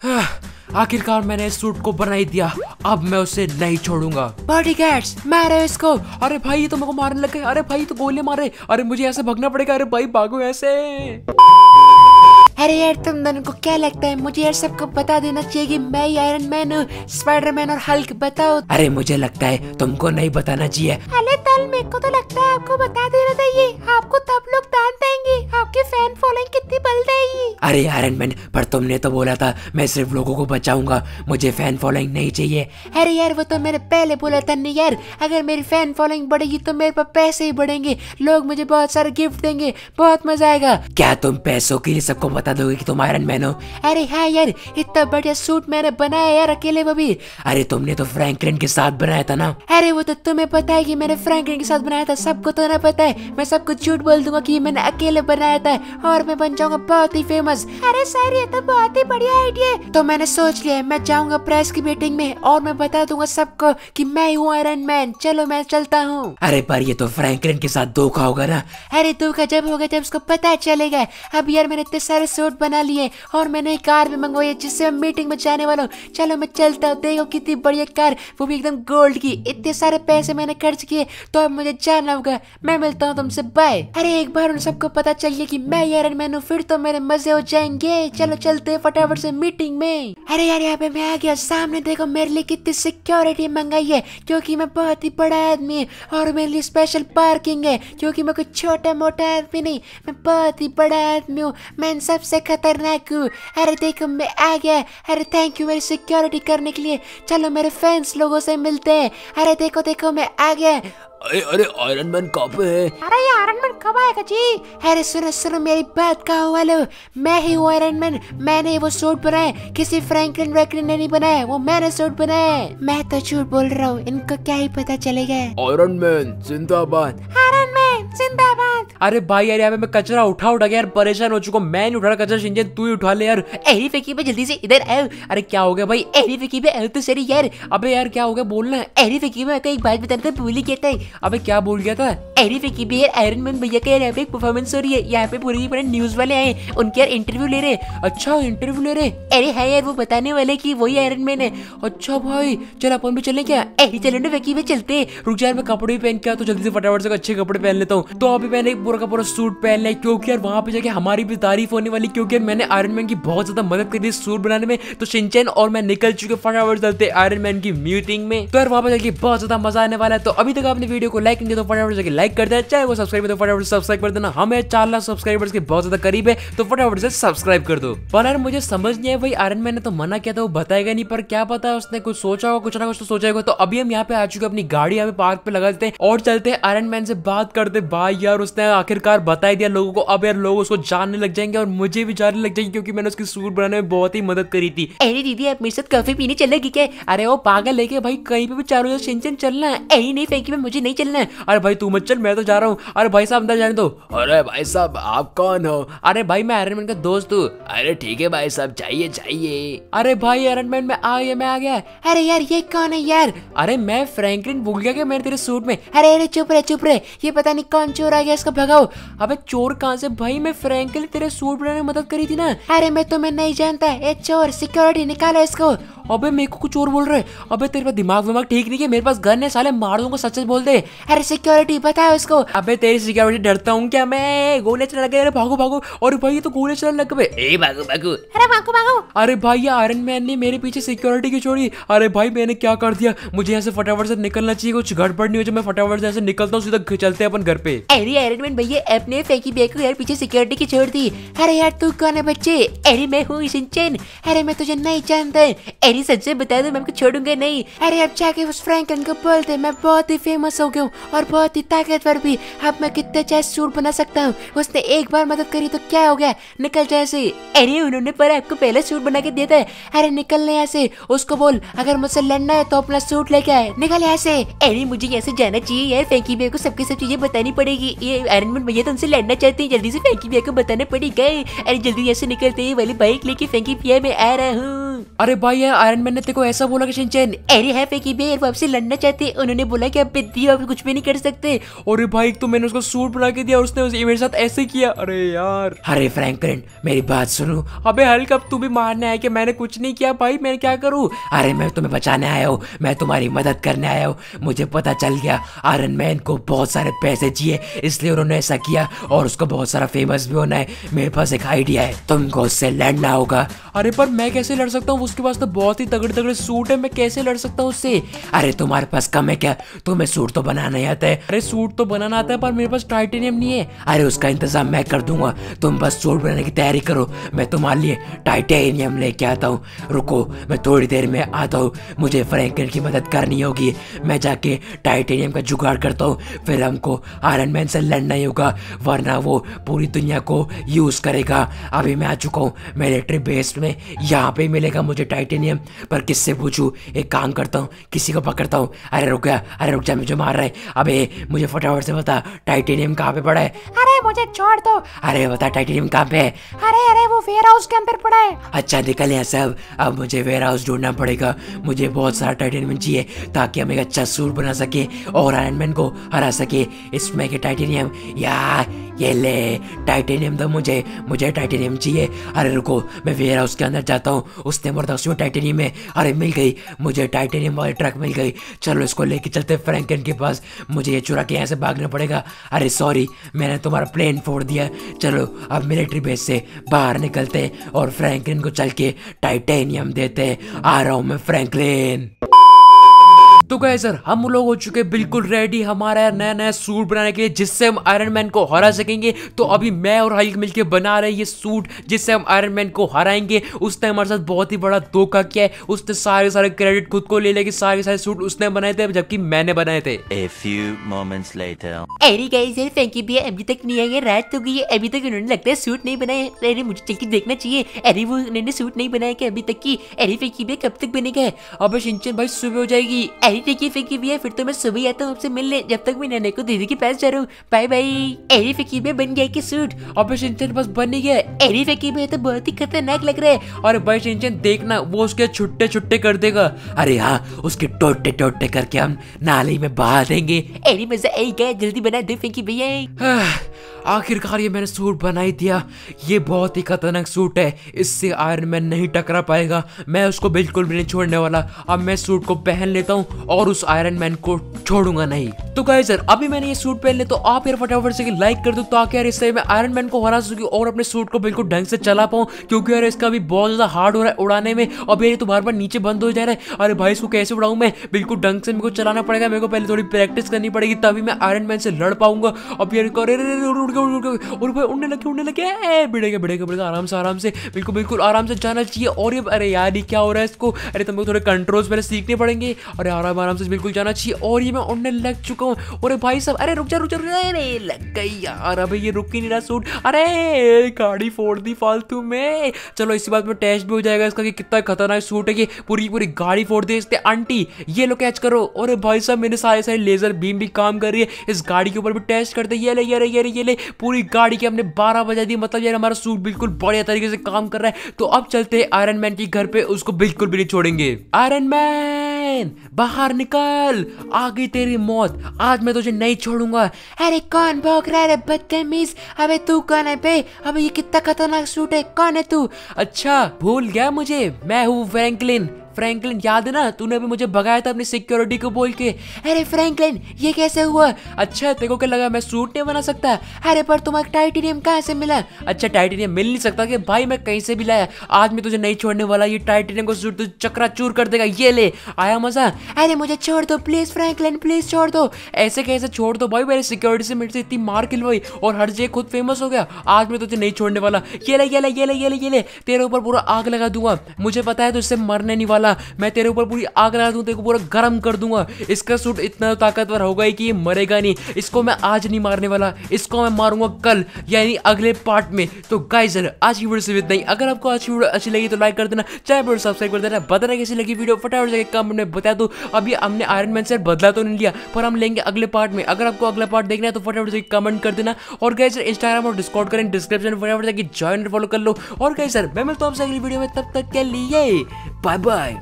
आखिरकार मैंने इस सूट को बना ही दिया। अब मैं उसे नहीं छोड़ूँगा। बॉडी बॉडीगार्ड्स मारो इसको। अरे भाई ये तो मेरे को मारने लगे अरे भाई तो गोली मारे अरे मुझे ऐसे भगना पड़ेगा। अरे भाई भागो ऐसे। अरे यार तुम दोनों को क्या लगता है? मुझे यार सबको बता देना चाहिए कि मैं ही आयरन मैन हूँ स्पाइडरमैन और हल्क बताओ। अरे मुझे लगता है तुमको नहीं बताना चाहिए। मेरे को तो लगता है आपको बता देना चाहिए आपको तब लोग दान देंगे आपके फ़ैन फॉलोइंग कितनी बल देगी अरे आयरन मैन पर तुमने तो बोला था मैं सिर्फ़ लोगों को बचाऊँगा मुझे फ़ैन फॉलोइंग नहीं चाहिए। अरे यार वो तो मैंने पहले बोला था नहीं यार अगर मेरी फ़ैन फॉलोइंग बढ़ेगी तो मेरे पास पैसे ही बढ़ेंगे लोग मुझे बहुत सारे गिफ्ट देंगे बहुत मज़ा आएगा। क्या तुम पैसों के लिए सबको बता दोगे कि तुम आयरन मैन हो? अरे हाँ यार इतना बढ़िया सूट मैंने बनाया यार अकेले वो भी। अरे तुमने तो फ्रैंकलिन के साथ बनाया था ना। अरे वो तो तुम्हें पता है कि मैंने फ्रैंकलिन के साथ बनाया था सबको तो ना पता है। मैं सबको झूठ बोल दूँगा कि मैंने अकेले बनाया था और मैं बन जाऊँगा बहुत ही फ़ेमस अरे सर ये तो बहुत ही बढ़िया आइडिया है। तो मैंने सोच लिया मैं जाऊँगा प्रेस की मीटिंग में और मैं बता दूँगा सबको कि मैं हूँ आयरन मैन चलो मैं चलता हूँ। अरे पर ये तो फ्रैंकलिन के साथ धोखा होगा ना। अरे धोखा जब होगा जब उसको पता चलेगा। अब यार मैंने इतने सारे सूट बना लिए और मैंने एक कार भी मंगवाई है जिससे मैं मीटिंग में जाने वाला हूँ। चलो मैं चलता हूँ। देखो कितनी बढ़िया कार वो भी एकदम गोल्ड की। इतने सारे पैसे मैंने खर्च किए तो अब मुझे जाना होगा मैं मिलता हूँ तुमसे बाय अरे, एक बार उन सबको पता चल गया कि मैं आयरन मैन हूँ, फिर तो मेरे मज़े हो जाएँगे। चलो चलते फटाफट से मीटिंग में। अरे यार, यहाँ पे मैं आ गया। सामने देखो, मेरे लिए कितनी सिक्योरिटी मंगाई है, क्योंकि मैं बहुत ही बड़ा आदमी और मेरे लिए स्पेशल पार्किंग है, क्योंकि मैं कोई छोटा मोटा आदमी नहीं। मैं बहुत ही बड़ा आदमी हूँ। मैं सबसे खतरनाक हूँ। अरे देखो, मैं आ गया। अरे थैंक यू मेरी सिक्योरिटी करने के लिए। चलो मेरे फैंस लोगों से मिलते हैं। अरे देखो देखो, मैं आ गया। अरे अरे आयरन मैन कहाँ पे है? अरे ये आयरन मैन कब आएगा जी? अरे सुनो सुनो मेरी बात कहा वालो मैं ही हूँ आयरन मैन मैंने वो सूट बनाया। किसी फ्रैंकलिन वैंकलिन ने नहीं बनाया। वो मैंने सूट बनाया। मैं तो झूठ बोल रहा हूँ। इनको क्या ही पता चलेगा? आयरन मैन जिंदाबाद। आयरन मैन जिंदाबाद। अरे भाई यार, यहाँ पे मैं कचरा उठा उठा यार परेशान हो चुका हूँ। मैं नहीं उठा रहा, कचरा शिंजन तू ही उठा ले यार। एरी फेंकी पे जल्दी से इधर आओ अरे क्या हो गया भाई? एरी फेंकी पे तो सही यार। अबे यार, क्या हो गया? बोलना। एरी फेंकी में एक बात बताना था भूल ही। गया अबे क्या बोल गया था? एरी फेंकी पे यार आयरन मैन भैया का यार यहाँ पे एक परफॉर्मेंस हो रही है। यहाँ पे पूरी पूरे न्यूज़ वाले आए उनके यार इंटरव्यू ले रहे अच्छा इंटरव्यू ले रहे अरे है यार, वो बताने वाले की वही आयरन मैन है। अच्छा भाई, चल अपन भी चले क्या? एरी चलो फेंकी पे, चलते रुक जा यार मैं कपड़े पहन के तो जल्दी से फटाफट से अच्छे कपड़े पहन लेता हूँ तो अभी मैंने पूरा का पूरा सूट पहन लिया, क्योंकि यार वहाँ पे जाके हमारी भी तारीफ़ होने वाली, क्योंकि मैंने आयरन मैन की बहुत ज़्यादा मदद करी सूट बनाने में। तो सिंचन और मैं निकल चुके फटाफट चलते आयरन मैन की मीटिंग में। तो यार वहाँ पे जाके बहुत ज़्यादा मज़ा आने वाला है। तो अभी तक आपने वीडियो को लाइक नहीं तो फटाफट जाके लाइक कर देना। चाहे वो सब्सक्राइब तो फटाफट सब्सक्राइब कर देना। हमें चार लाख सब्सक्राइबर्स के बहुत ज़्यादा करीब है तो फटाफट से सब्सक्राइब कर दो। पर यार मुझे समझ नहीं है भाई आयरन मैन ने तो मना किया था, वो बताएगा नहीं, पर क्या पता उसने कुछ सोचा होगा, कुछ ना कुछ तो सोचा होगा। तो अभी हम यहाँ पे आ चुके अपनी गाड़ी यहाँ पे पार्क पे लगा देते हैं और चलते हैं आयरन मैन से बात करते भाई यार उसने आखिरकार बता ही दिया लोगों को। अब यार लोग उसको जानने लग जाएँगे और मुझे भी जानने लग जाएँगे क्योंकि मैंने उसकी सूट बनाने में बहुत ही मदद करी थी। अरे दीदी आप मेरे साथ कॉफ़ी पीने चलेगी क्या? अरे वो पागल लेके भाई? कहीं पे भी चारों सिंचन चलना है। अरे नहीं फेंकी में मुझे नहीं चलना है। अरे भाई तू मत चल मैं तो जा रहा हूँ। अरे भाई साहब अंदर जाने दो। अरे भाई साहब आप कौन हो? अरे भाई मैं आयरन मैन का दोस्त हूँ। अरे ठीक है भाई साहब चाहिए चाहिए अरे भाई आयरन मैन मैं आ गया मैं आ गया। अरे यार ये कौन है यार? अरे मैं फ्रैंकलिन भूल गया कि मैंने तेरे सूट में? अरे अरे चुप रहे चुप रहे। ये पता नहीं कौन चोर आ गया इसका भगाओ अबे चोर कहाँ से? भाई, मैं फ्रैंकली तेरे सूट बनाने में मदद करी थी ना। अरे, मैं तुम्हें नहीं जानता। ए चोर सिक्योरिटी निकालो इसको। अबे मेरे को कुछ और बोल रहे अबे तेरे पास दिमाग विमाग ठीक नहीं है? मेरे पास गन है साले मार दूँगा सच सच बोल दे। अरे सिक्योरिटी बताओ इसको अबे तेरी सिक्योरिटी डरता हूँ क्या मैं? गोले चलने लगे अरे भागो भागो। और भाई ये तो गोले चलने लग गए। ए भागो भागो। अरे भागो भागो। अरे भाई ये आयरन मैन ने मेरे पीछे सिक्योरिटी की छोड़ी अरे भाई मैंने क्या कर दिया? मुझे यहाँ से फटाफट से निकलना चाहिए कुछ गड़बड़ नहीं हो जाए मैं फटाफट से ऐसे निकलता हूँ सीधा चलते अपन घर पे। अरे आयरन मैन भैया अपने फेंकी बैग को यार पीछे सिक्योरिटी की छोड़ दी। अरे यार तू कौन है बच्चे? अरे मैं हूँ सिंचन अरे मैं तुझे नहीं जानता। अरे सच से बता दो मैं आपको छोड़ूँगा नहीं। अरे अब जाके उस फ्रैंकलिन को बोलते मैं बहुत ही फ़ेमस हो गया हूँ और बहुत ही ताकतवर भी। अब मैं कितने चाहे सूट बना सकता हूँ। उसने एक बार मदद करी तो क्या हो गया? निकल जाए से अरे उन्होंने पर आपको पहले सूट बना के दिया था। अरे निकलने यहाँ से उसको बोल अगर मुझसे लड़ना है तो अपना सूट लेके आए। निकल ऐसे। अरे मुझे यहाँ से जाना चाहिए यार। फैंकी भैया को सबकी सब चीज़ें बतानी पड़ेगी। ये मैन भैया तो उनसे लड़ना चाहते हैं। जल्दी से फैंकी भैया को बताना पड़ेगा। अरे जल्दी यहाँ से निकलते हैं। वाली बाइक लेके फैंकी भैया मैं आ रहा हूँ। अरे भाई यार आयरन मैन ने तेरे को ऐसा बोला कि शिनचैन अरे है फेंकी बेर वो आपसे लड़ना चाहते उन्होंने बोला कि आप दिया आप कुछ भी नहीं कर सकते। अरे भाई तो मैंने उसको सूट बना के दिया और उसने उस- मेरे साथ ऐसे किया। अरे यार। अरे फ्रैंकलिन मेरी बात सुनो। अबे हल्क अब तू भी मारने आया कि मैंने कुछ नहीं किया भाई मैं क्या करूँ? अरे मैं तुम्हें बचाने आया हूँ मैं तुम्हारी मदद करने आया हूँ। मुझे पता चल गया आयरन मैन को बहुत सारे पैसे चाहिए इसलिए उन्होंने ऐसा किया और उसको बहुत सारा फ़ेमस भी होना है। मेरे पास एक आइडिया है तुमको उससे लड़ना होगा। अरे पर मैं कैसे लड़ सकता हूँ? उसके पास तो बहुत ही तगड़े तगड़े सूट है, मैं कैसे लड़ सकता हूँ उससे? अरे, तुम्हारे पास कम है क्या? तुम्हें सूट तो बनाना ही आता है। अरे, सूट तो बनाना आता है, पर मेरे पास टाइटेनियम नहीं है। अरे, उसका इंतज़ाम मैं कर दूँगा। तुम बस सूट बनाने की तैयारी करो। मैं तुम्हारे लिए टाइटेनियम लेके आता हूँ। रुको, मैं थोड़ी देर में आता हूँ। मुझे फ्रैंकलिन की मदद करनी होगी। मैं जाके टाइटेनियम का जुगाड़ करता हूँ। फिर हमको आयरन मैन से लड़ना ही होगा, वरना वो पूरी दुनिया को यूज़ करेगा। अभी मैं आ चुका हूँ। मिलिट्री बेस में यहाँ पे मिलेगा मुझे। टाइटेनियम पर किससे पूछूँ? एक काम करता हूँ किसी को पकड़ता हूँ। अरे रुक गया अरे रुक जा मुझे मार रहा है। अबे मुझे फटाफट से बता टाइटेनियम कहाँ पे पड़ा है? अरे मुझे छोड़ दो। अरे बता टाइटेनियम कहाँ पे है? अरे अरे वो वेयर हाउस के अंदर पड़ा है। अच्छा निकल यहाँ सब। अब मुझे वेयर हाउस ढूंढना पड़ेगा। मुझे बहुत सारा टाइटेनियम चाहिए ताकि हम एक अच्छा सूट बना सके और आयरन मैन को हरा सके। इसमें के टाइटेनियम? या ये ले टाइटेनियम दो मुझे मुझे टाइटेनियम चाहिए। अरे रुको, मैं वेयर हाउस के अंदर जाता हूँ, उसने मरता उसमें टाइटेनियम है अरे मिल गई, मुझे टाइटेनियम वाली ट्रक मिल गई। चलो इसको लेके चलते फ्रैंकन के पास, मुझे ये चुरा के यहाँ से भागना पड़ेगा। अरे सॉरी मैंने तुम्हारा प्लेन फोड़ दिया। चलो, अब मिलिट्री बेस से बाहर निकलते और फ्रैंकलिन को चल के टाइटेनियम देते। आ रहा हूँ मैं फ्रैंकलिन तो गए सर हम लोग हो चुके बिल्कुल रेडी हमारा नया नया सूट बनाने के लिए जिससे हम आयरन मैन को हरा सकेंगे। तो अभी मैं और हल्क मिलके बना रहे हैं ये सूट जिससे हम आयरन मैन को हराएँगे। उसने हमारे साथ बहुत ही बड़ा धोखा किया है। उसने सारे सारे क्रेडिट खुद को ले लेके सारे सारे सूट उसने बनाए थे जबकि मैंने बनाए थे। A few moments later. अरे गाइस यार फैंकी भैया अभी तक नहीं आई है रात तो गई है अभी तक उन्होंने लगता है सूट नहीं बनाए अरे मुझे चल के देखना चाहिए। अरे वो उन्होंने सूट नहीं बनाया क्या अभी तक की। अरे फैंकी भैया कब तक बनेगा? अबे सिंचन भाई सुबह हो जाएगी। अरे देखिए फैंकी भैया, फिर तो मैं सुबह आता हूँ आपसे मिलने, जब तक मैं नैने को दीदी के पास जा रहा हूँ बाय बाय। अरे फैंकी भैया, बन गया कि सूट। अबे सिंचन बस बन ही गया। है। अरे फैंकी भैया तो बहुत ही खतरनाक लग रहा है। और भाई सिंचन देखना, वो उसके छुट्टे छुट्टे कर देगा। अरे हाँ उसके टोटे टोटे करके हम नाली में बहा देंगे। अरे मज़ा आई गया जल्दी बना दे फैंकी भैया। आखिरकार ये मैंने सूट बना ही दिया। ये बहुत ही खतरनाक सूट है। इससे आयरन मैन नहीं टकरा पाएगा। मैं उसको बिल्कुल भी नहीं छोड़ने वाला। अब मैं सूट को पहन लेता हूँ और उस आयरन मैन को छोड़ूँगा नहीं। तो गाइस सर अभी मैंने ये सूट पहन लिया तो आप यार फटाफट से लाइक कर दो ताकि यार इससे मैं आयरन मैन को हरा सकूँ और अपने सूट को बिल्कुल ढंग से चला पाऊँ। क्योंकि यार इसका भी बहुत ज़्यादा हार्ड हो रहा है उड़ाने में। अब ये तो बार बार नीचे बंद हो जा रहा है। अरे भाई, इसको कैसे उड़ाऊँ मैं? बिल्कुल ढंग से मेरे को चलाना पड़ेगा। मेरे को पहले थोड़ी प्रैक्टिस करनी पड़ेगी, तभी मैं आयरन मैन से लड़ पाऊँगा। अब यार उड़ गया उड़ गया और भाई उड़ने लगे उड़ने लगे ए, बिड़ेगा बिड़ेगा बिड़ेगा आराम से आराम से बिल्कुल बिल्कुल आराम से जाना चाहिए। और ये अरे यार ये क्या हो रहा है इसको? अरे तुमको थोड़े कंट्रोल्स पहले सीखने पड़ेंगे। अरे आराम आराम से बिल्कुल जाना चाहिए। और ये मैं उड़ने लग चुका हूँ। अरे भाई साहब अरे रुक जा रुक जा अरे लग गई यार अबे ये रुक ही नहीं रहा सूट अरे गाड़ी फोड़ दी फालतू में। चलो इसी बात में टेस्ट भी हो जाएगा इसका कि कितना खतरनाक सूट है। कि पूरी पूरी गाड़ी फोड़ दी इसने। आंटी ये लो कैच करो। अरे भाई साहब मेरे सारे सारे लेजर बीम भी काम कर रही है। इस गाड़ी के ऊपर भी टेस्ट करते ये ले ये ले ये ले। पूरी गाड़ी की हमने बारह बजा दी। मतलब यार, हमारा सूट बिल्कुल बढ़िया तरीके से काम कर रहा है। तो अब चलते हैं आयरन मैन के घर पे, उसको बिल्कुल भी नहीं छोड़ेंगे। आयरन मैन बाहर निकल। आ गई तेरी मौत। आज मैं तुझे नहीं छोड़ूँगा। अरे कौन भौंक रहा है बदतमीज? अबे तू कौन है बे? अबे ये कितना खतरनाक सूट है। कौन है तू? अच्छा भूल गया मुझे। मैं हूँ फ्रैंकलिन फ्रैंकलिन, याद है ना? तूने अभी मुझे भगाया था अपनी सिक्योरिटी को बोल के। अरे फ्रैंकलिन, ये कैसे हुआ? अच्छा तेरे को क्या लगा मैं सूट नहीं बना सकता? अरे, पर तुम्हारा टाइटेनियम कहाँ से मिला? अच्छा टाइटेनियम मिल नहीं सकता कि भाई मैं कहीं से भी लाया। आज मैं तुझे नहीं छोड़ने वाला, ये टाइटेनियम को सूट चकरा चूर कर देगा। ये ले, आया मज़ा। अरे, मुझे छोड़ दो प्लीज़ फ्रैंकलिन प्लीज़ छोड़ दो। ऐसे कैसे छोड़ दो भाई? मेरे सिक्योरिटी से मेरे से इतनी मार खिलवाई और हर जगह खुद फ़ेमस हो गया। आज मैं तुझे नहीं छोड़ने वाला। ये ले ये ले ये ले ये ले। तेरे ऊपर पूरा आग लगा दूँगा। मुझे पता है तुझसे मरने नहीं वाला। मैं तेरे ऊपर पूरी आग लगा दूँगा, तेरे को पूरा गर्म कर दूँगा। इसका सूट इतना ताकतवर होगा ही कि ये मरेगा नहीं। इसको मैं आज नहीं मारने वाला, इसको मैं मारूँगा कल, यानी अगले पार्ट में। तो गाइस आज की वीडियो से इतना ही। अगर आपको आज की वीडियो अच्छी लगी तो लाइक कर देना चाहे वीडियो सब्सक्राइब कर देना। बताना कैसी लगी वीडियो फटाफट जाके कमेंट में बता दो। अभी हमने आयरन मैन से बदला तो नहीं लिया, पर हम लेंगे अगले पार्ट में। अगर आपको अगला पार्ट देखना है तो फटाफट जाके कमेंट कर देना। और गाइस इंस्टाग्राम और डिस्कॉर्ड करें डिस्क्रिप्शन फटाफट जाके ज्वाइन फॉलो कर लो। और सर मैं मिलता हूँ आपसे अगली वीडियो में, तब तक के लिए। Bye bye